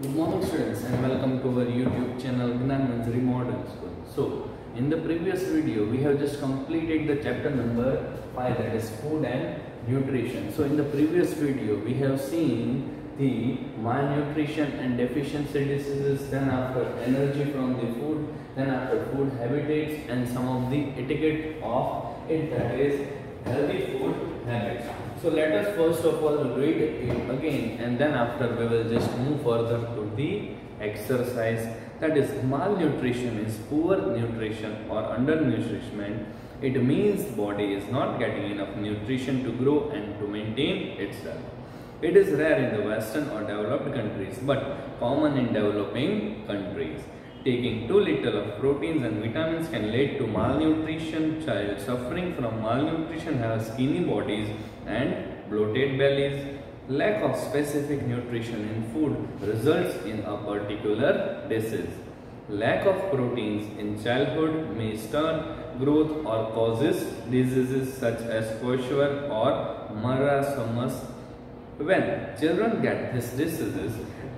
Good morning students and welcome to our YouTube channel Gyanmanjari Modern School. So in the previous video we have just completed the chapter number 5 that is food and nutrition. So in the previous video we have seen the malnutrition and deficiency diseases then after energy from the food then after food habitats and some of the etiquette of it that is healthy food habits. So let us first of all read it again and then after we will just move further to the exercise. That is malnutrition is poor nutrition or undernutrition. It means body is not getting enough nutrition to grow and to maintain itself. It is rare in the western or developed countries but common in developing countries Taking too little of proteins and vitamins can lead to malnutrition. Child suffering from malnutrition have skinny bodies and bloated bellies. Lack of specific nutrition in food results in a particular disease. Lack of proteins in childhood may stunt growth or causes diseases such as kwashiorkor or marasmus. When children get these diseases,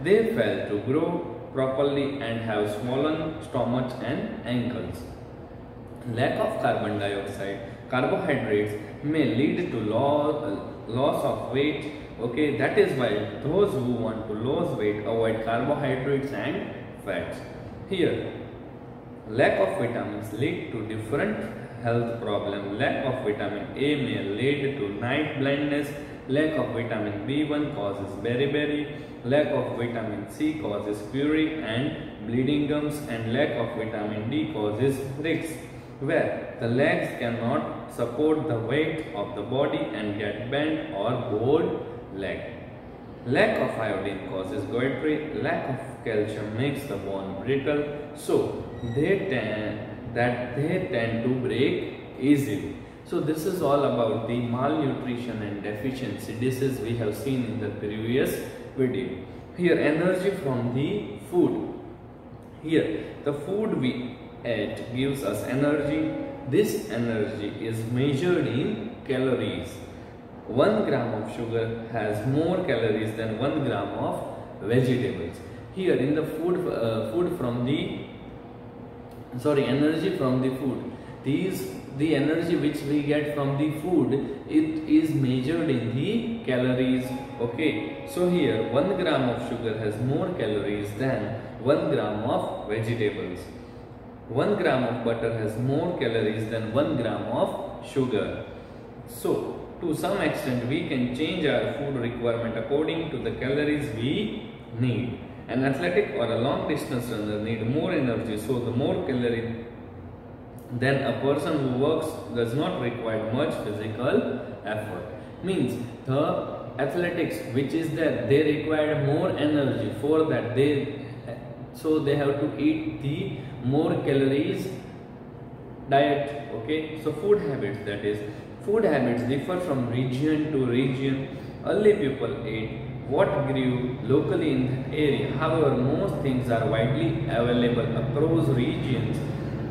they fail to grow properly and have swollen stomachs and ankles. Lack of carbon dioxide, carbohydrates may lead to loss, loss of weight. Okay, that is why those who want to lose weight avoid carbohydrates and fats. Here, lack of vitamins lead to different health problems. Lack of vitamin A may lead to night blindness. Lack of vitamin B1 causes beriberi lack of vitamin C causes scurvy and bleeding gums and lack of vitamin D causes rickets where the legs cannot support the weight of the body and get bent or bowed leg. Lack of iodine causes goitre, lack of calcium makes the bone brittle so they tend that they tend to break easily. So this is all about the malnutrition and deficiency. This is we have seen in the previous video. Here energy from the food. Here the food we ate gives us energy. This energy is measured in calories. 1 gram of sugar has more calories than 1 gram of vegetables. Here in the food, uh, food from the, sorry, energy from the food. These, the energy which we get from the food, it is measured in the calories. Okay so here 1 gram of sugar has more calories than 1 gram of vegetables. 1 gram of butter has more calories than 1 gram of sugar. So to some extent we can change our food requirement according to the calories we need. An athletic or a long distance runner need more energy so the more calorie then a person who works does not require much physical effort. Means the athletics which is that they require more energy for that they so they have to eat the more calories diet okay? So food habits that is. Food habits differ from region to region. Early people ate what grew locally in that area. However most things are widely available across regions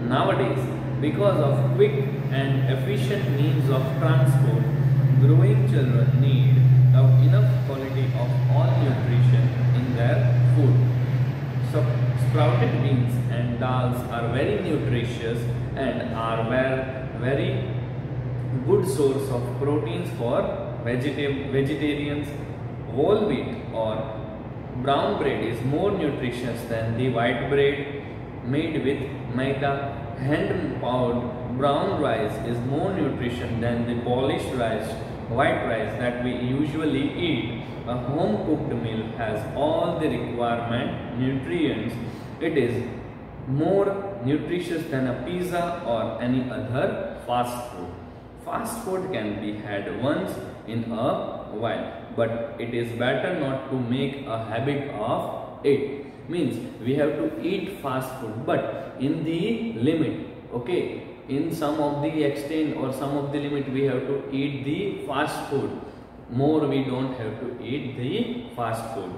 nowadays because of quick and efficient means of transport growing children need enough quality of all nutrition in their food. So sprouted beans and dals are very nutritious and are very good source of proteins for vegetarians. Whole wheat or brown bread is more nutritious than the white bread made with maida. Hand pounded brown rice is more nutritious than the polished rice white rice that we usually eat. A home cooked meal has all the requirement nutrients. It is more nutritious than a pizza or any other fast food. Fast food can be had once in a while, but it is better not to make a habit of it. Means we have to eat fast food, but in the limit. Okay, in some of the extent or some of the limit we have to eat the fast food. More we don't have to eat the fast food.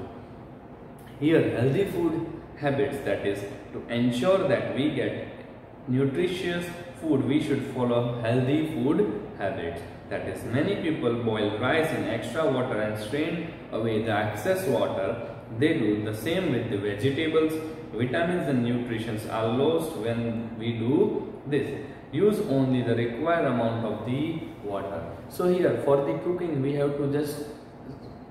Here healthy food habits that is to ensure that we get nutritious food we should follow healthy food habits. That is many people boil rice in extra water and strain away the excess water they do the same with the vegetables. Vitamins and nutrients are lost when we do this. Use only the required amount of the water. So here for the cooking we have to just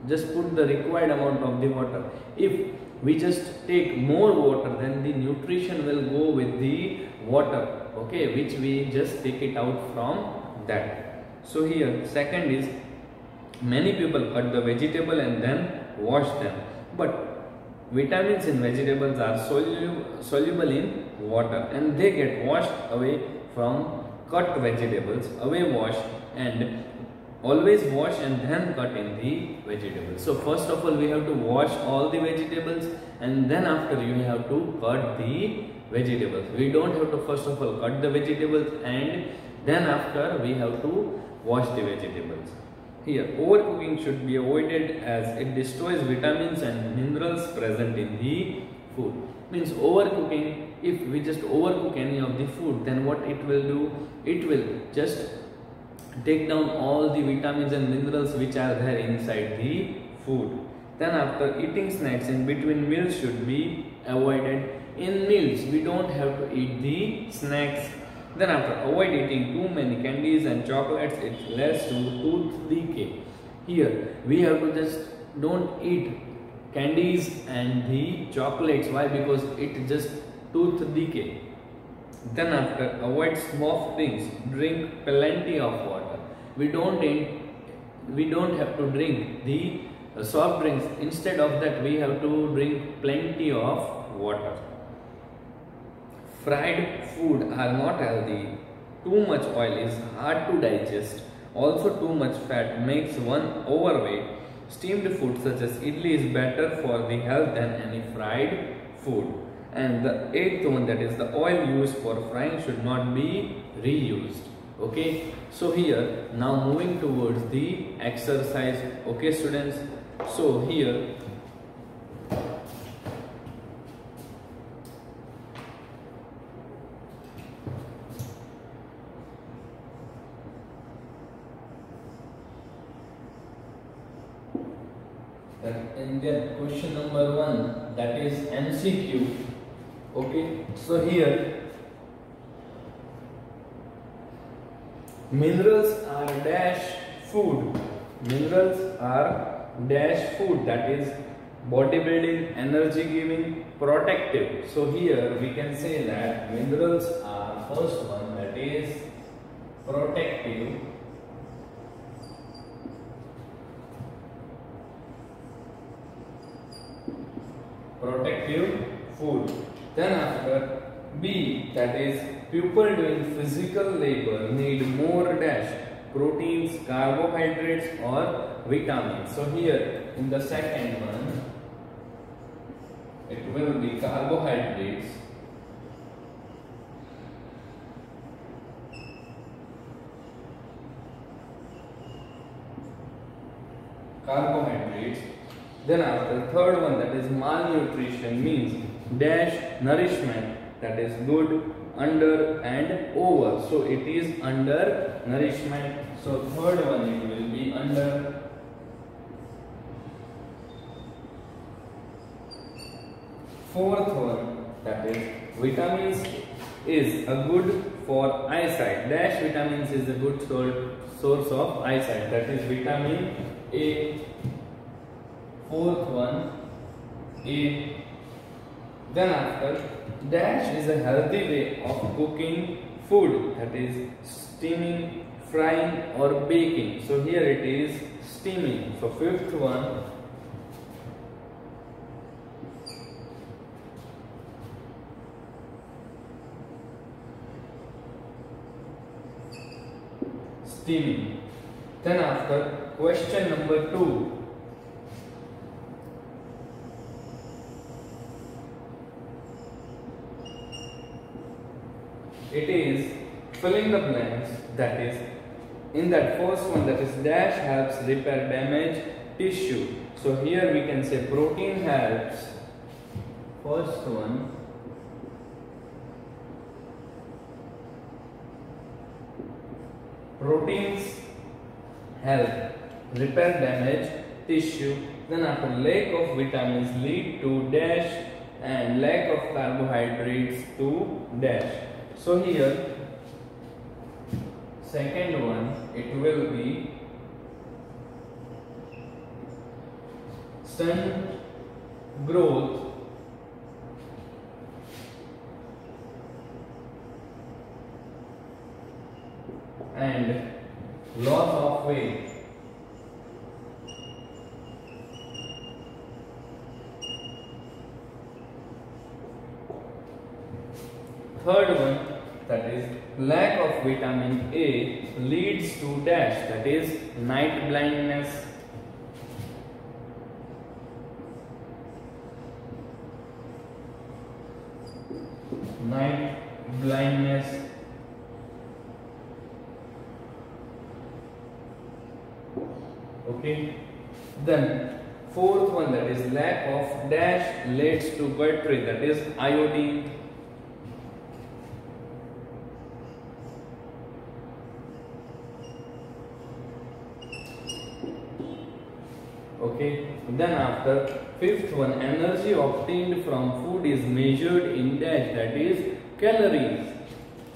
just put the required amount of the water. If we just take more water then the nutrition will go with the water okay which we just take it out from that. So here second is many people cut the vegetable and then wash them but vitamins in vegetables are solu soluble in water and they get washed away from cut vegetables away wash and always wash and then cut in the vegetables. So first of all we have to wash all the vegetables and then after you have to cut the vegetables. We don't have to first of all cut the vegetables and then after we have to wash the vegetables here, overcooking should be avoided as it destroys vitamins and minerals present in the food. Means overcooking, if we just overcook any of the food, then what it will do? It will just take down all the vitamins and minerals which are there inside the food. Then after eating snacks in between meals should be avoided. In meals, we don't have to eat the snacks then after avoid eating too many candies and chocolates, it leads to tooth decay. Here we have to just don't eat candies and the chocolates. Why? Because it just tooth decay. Then after avoid soft things. Drink plenty of water. We don't eat, we don't have to drink the soft drinks. Instead of that, we have to drink plenty of water. Fried food are not healthy. Too much oil is hard to digest. Also too much fat makes one overweight. Steamed food such as idli is better for the health than any fried food. And the eighth one that is the oil used for frying should not be reused. Okay. So here now moving towards the exercise. Okay students. So here and then question number one that is MCQ okay? So here minerals are dash food. Minerals are dash food. That is bodybuilding energy giving protective. So here we can say that minerals are first one that is protective. Protective food. Then after B that is people doing physical labor need more dash proteins, carbohydrates or vitamins. So here in the second one it will be carbohydrates carbohydrates then after third one that is malnutrition means dash nourishment that is good under and over. So it is under nourishment. So third one it will be under fourth one that is vitamins is a good for eyesight dash vitamins is a good source of eyesight that is vitamin A fourth one A. Then after dash is a healthy way of cooking food that is steaming, frying or baking. So here it is steaming. So fifth one steaming. Then after question number 2 it is filling the blanks that is in that first one that is dash helps repair damaged tissue so here we can say protein helps first one proteins help repair damaged tissue. Then after lack of vitamins lead to dash and lack of carbohydrates to dash. So here second one it will be stunt growth. And loss of weight third one that is lack vitamin A leads to dash that is night blindness. Night blindness. Okay. Then fourth one that is lack of dash leads to battery that is iodine okay then after fifth one energy obtained from food is measured in dash that is calories.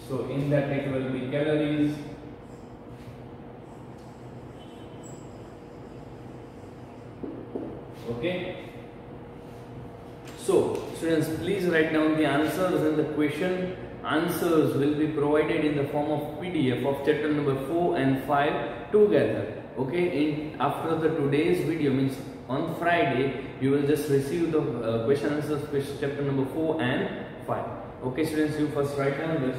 So in that it will be calories. Okay? So students please write down the answers and the question. Answers will be provided in the form of pdf of chapter number 4 and 5 together. Okay? In after the today's video means on friday you will just receive the uh, question answers chapter number 4 and 5 okay students you first write down this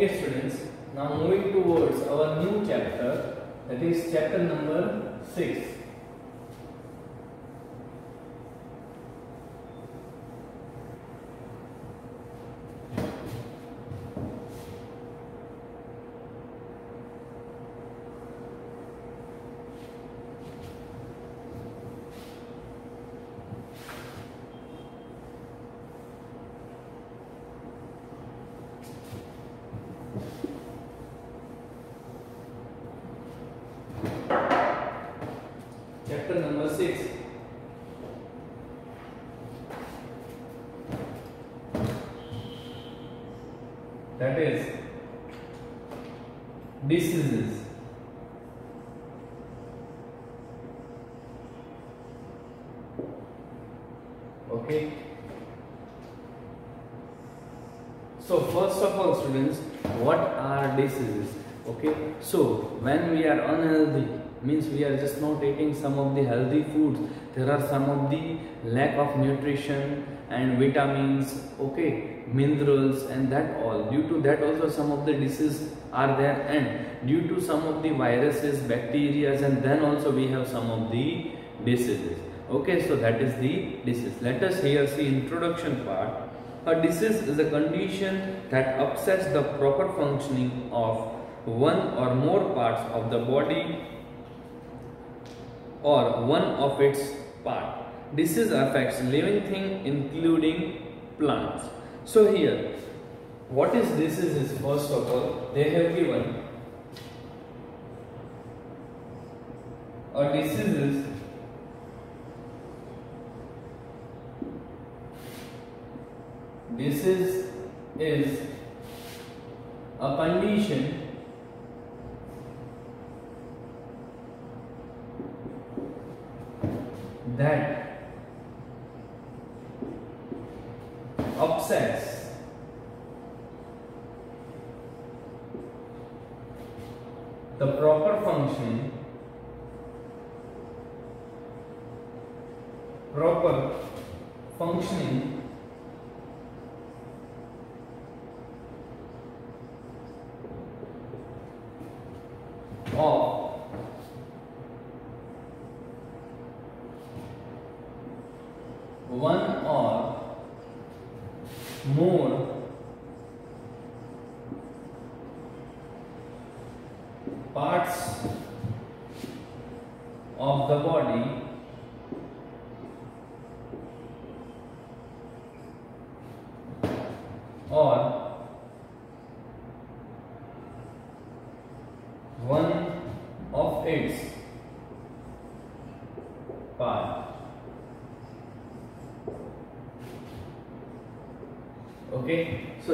Okay students, now moving towards our new chapter that is chapter number 6. Chapter number 6. That is diseases. Okay. So first of all students, what are diseases? Okay. So when we are unhealthy, means we are just not taking some of the healthy foods. There are some of the lack of nutrition and vitamins okay minerals and that all. Due to that also some of the diseases are there and due to some of the viruses bacteria and then also we have some of the diseases. Okay so that is the disease. Let us here see introduction part. A disease is a condition that upsets the proper functioning of one or more parts of the body or one of its part. Disease affects living thing including plants. So here what is disease is first of all they have given a disease is disease is a condition that upsets the proper functioning proper functioning of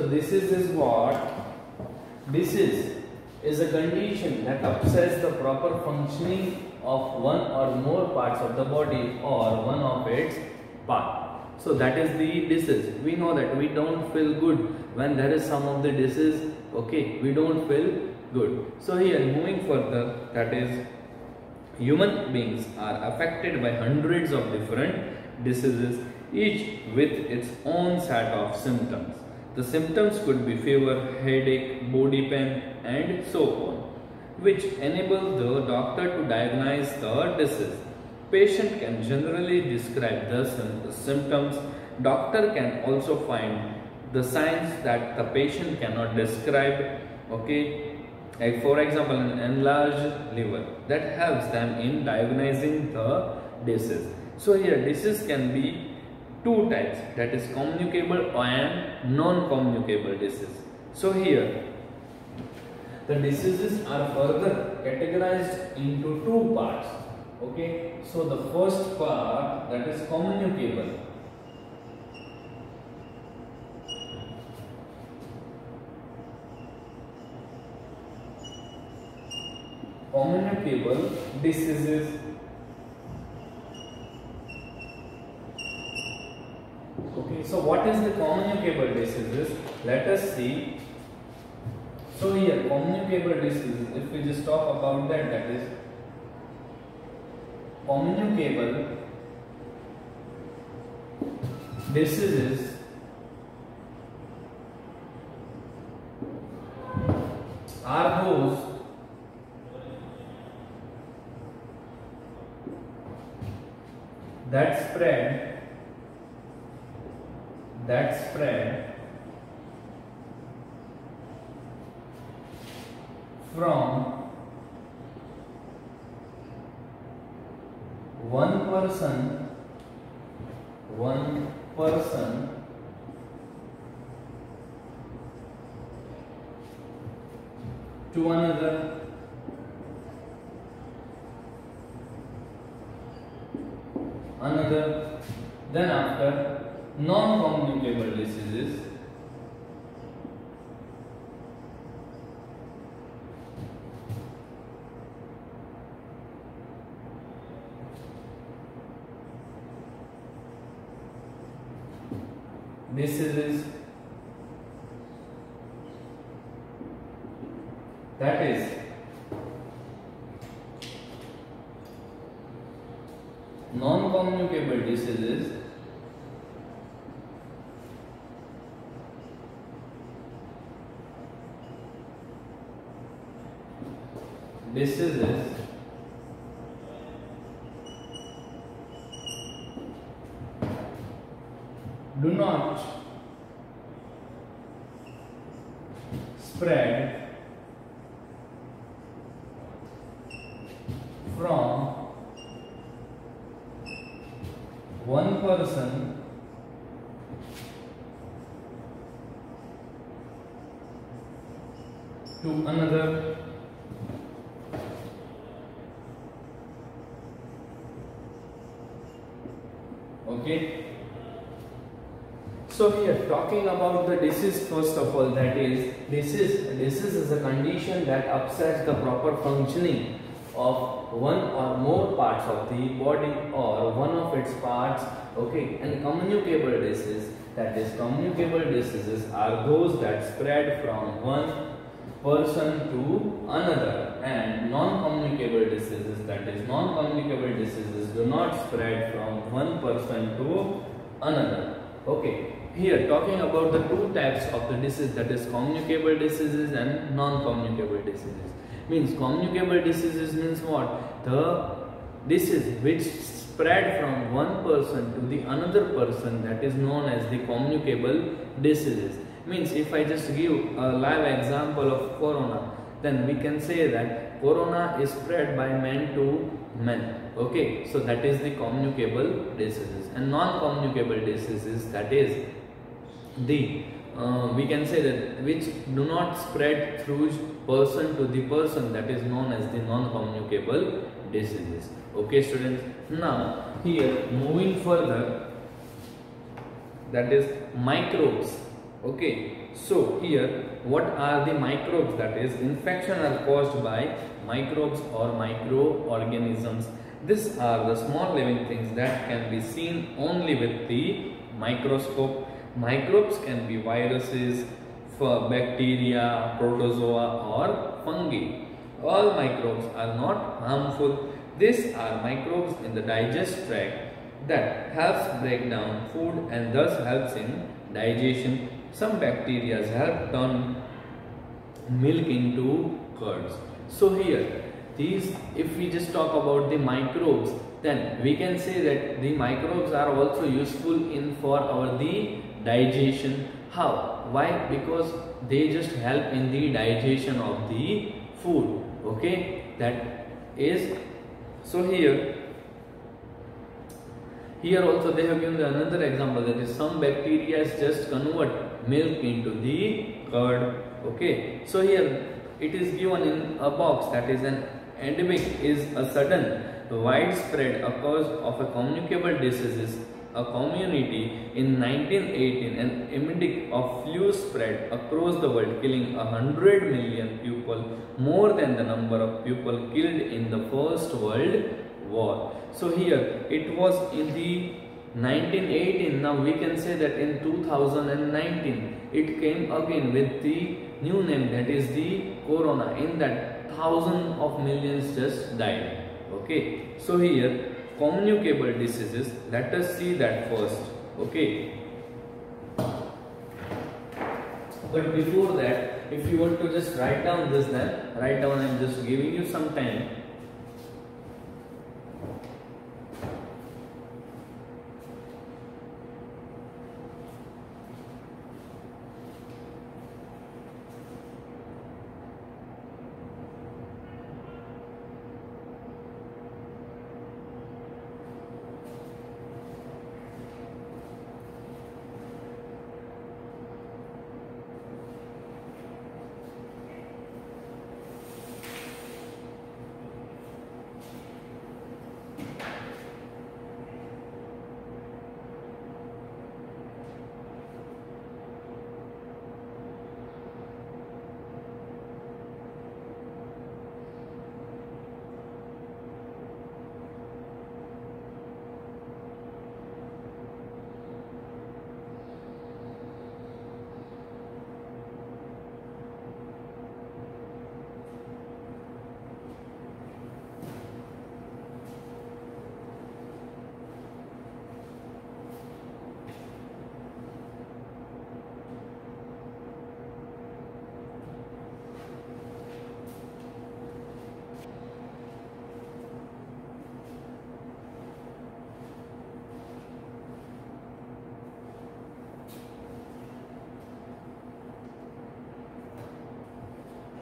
so this is is what this is is a condition that upsets the proper functioning of one or more parts of the body or one of its part. So that is the disease. We know that we don't feel good when there is some of the disease okay? We don't feel good. So here moving further that is human beings are affected by hundreds of different diseases each with its own set of symptoms. The symptoms could be fever, headache, body pain and so on, which enable the doctor to diagnose the disease. Patient can generally describe the symptoms. Doctor can also find the signs that the patient cannot describe. Okay, like for example an enlarged liver that helps them in diagnosing the disease. So here disease can be two types that is communicable and non-communicable disease. So here the diseases are further categorized into two parts. Okay, so the first part that is communicable. Communicable diseases Okay, so what is the communicable diseases? Let us see. So here, communicable diseases, if we just talk about that, that is communicable diseases to one another another then after non-communicable diseases diseases spread from one person to another so here talking about the disease first of all that is disease disease is a condition that upsets the proper functioning of one or more parts of the body or one of its parts okay? And communicable disease that is communicable diseases are those that spread from one person to another. And non-communicable diseases that is non-communicable diseases do not spread from one person to another okay here talking about the two types of the disease that is communicable diseases and non-communicable diseases. Means communicable diseases means what? The disease which spread from one person to the another person that is known as the communicable diseases. Means if i just give a live example of corona then we can say that corona is spread by man to man okay so that is the communicable diseases. And non communicable diseases that is the uh, we can say that which do not spread through person to the person that is known as the non-communicable diseases. Okay students? Now here moving further that is microbes. Okay so here what are the microbes? That is infection are caused by microbes or microorganisms. These are the small living things that can be seen only with the microscope Microbes can be viruses, bacteria, protozoa or fungi. All microbes are not harmful. These are microbes in the digest tract that helps break down food and thus helps in digestion. Some bacteria help turn milk into curds. So here these if we just talk about the microbes then we can say that the microbes are also useful in for our the digestion. How? Why? Because they just help in the digestion of the food. Okay? That is so here here also they have given another example that is some bacteria just convert milk into the curd. Okay? So here it is given in a box that is an epidemic is a sudden widespread cause of a communicable diseases a community in 1918 an epidemic of flu spread across the world killing 100 million people more than the number of people killed in the first world war. So here it was in the 1918 now we can say that in 2019 it came again with the new name that is the corona in that thousands of millions just died. Okay? So here communicable diseases let us see that first okay? But before that if you want to just write down this then write down i'm just giving you some time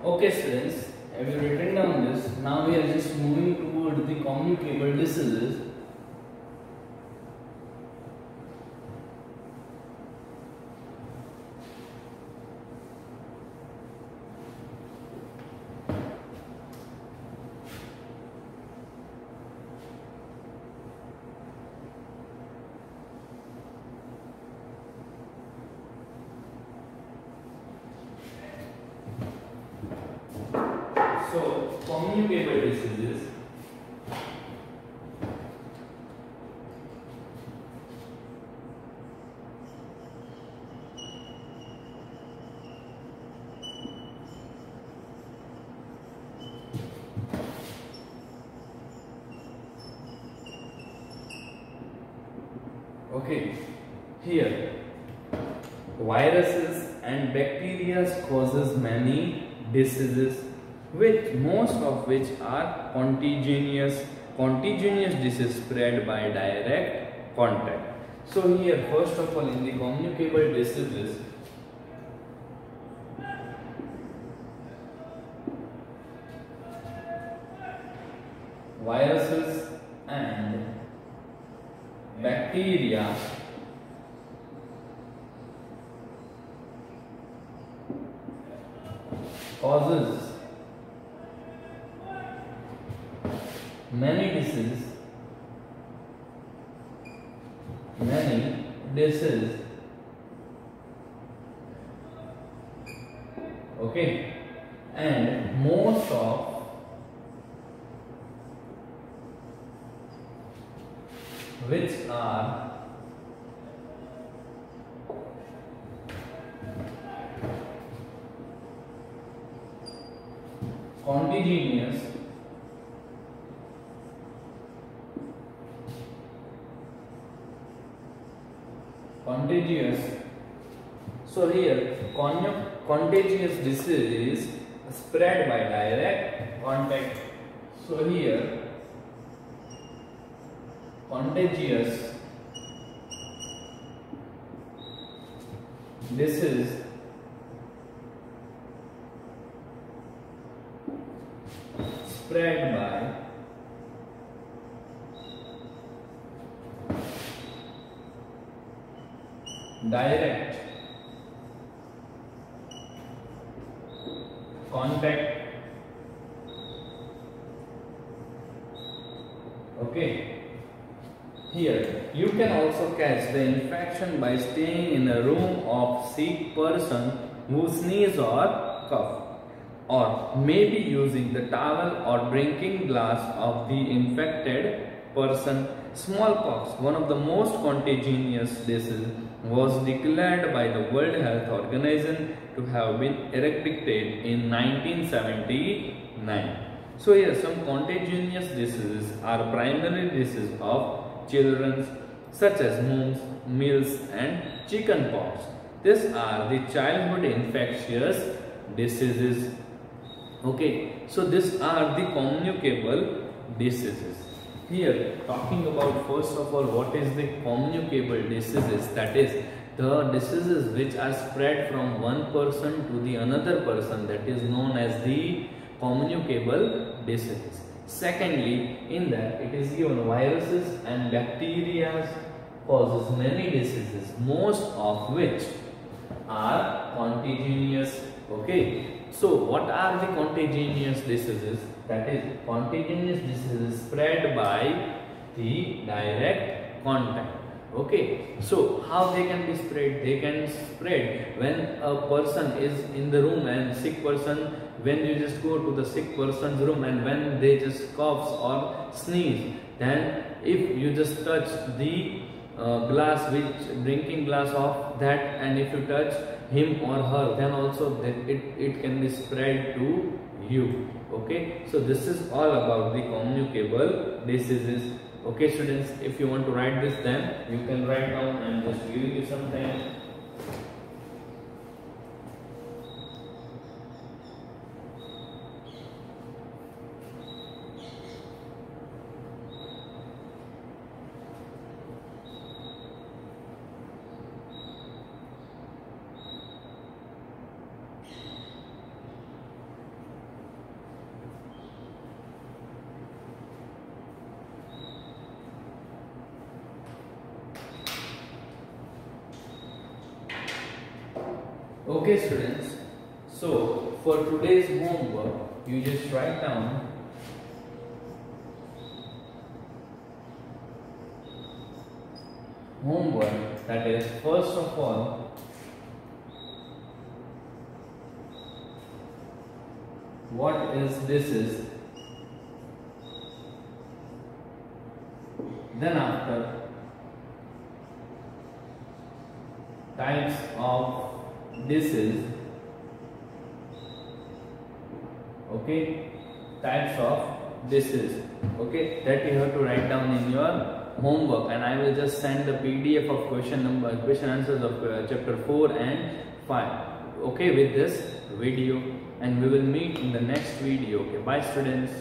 Okay students, have you written down this? Now we are just moving toward the common communicable diseases. communicable diseases okay here viruses and bacteria causes many diseases which most of which are contagious contagious disease spread by direct contact. So here first of all in the communicable diseases viruses and bacteria causes many diseases many diseases okay and most of which are contagious contagious. So here contagious disease is spread by direct contact. So here contagious disease spread by direct contact okay here you can also catch the infection by staying in a room of sick person who sneeze or cough or maybe using the towel or drinking glass of the infected person. Smallpox, one of the most contagious diseases, was declared by the World Health Organization to have been eradicated in 1979. So here some contagious diseases are primary diseases of children such as mumps, measles and chickenpox. These are the childhood infectious diseases. Okay so these are the communicable diseases. Here talking about first of all what is the communicable diseases? That is the diseases which are spread from one person to the another person that is known as the communicable diseases secondly in that it is given viruses and bacteria causes many diseases most of which are contagious okay so what are the contagious diseases? That is contagious diseases spread by the direct contact. Okay, so how they can be spread? They can spread when a person is in the room and sick person, when you just go to the sick person's room and when they just coughs or sneeze, then if you just touch the uh, glass which drinking glass of that and if you touch him or her then also it, it can be spread to you okay? So this is all about the communicable diseases okay students? If you want to write this then you can write down and just giving you some time Okay students, so for today's homework, you just write down homework that is first of all what is this is types of disease okay types of is okay that you have to write down in your homework. And i will just send the pdf of question number question answers of uh, chapter 4 and 5 okay with this video and we will meet in the next video. Okay bye students